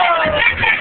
Oh,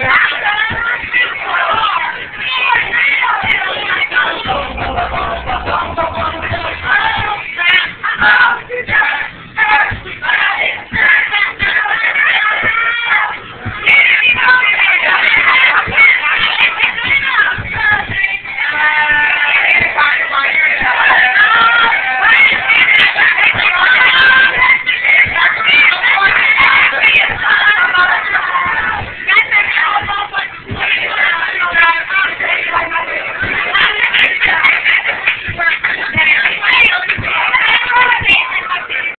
Yeah.